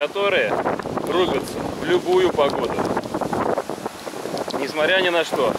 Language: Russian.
которые рубятся в любую погоду. Несмотря ни на что.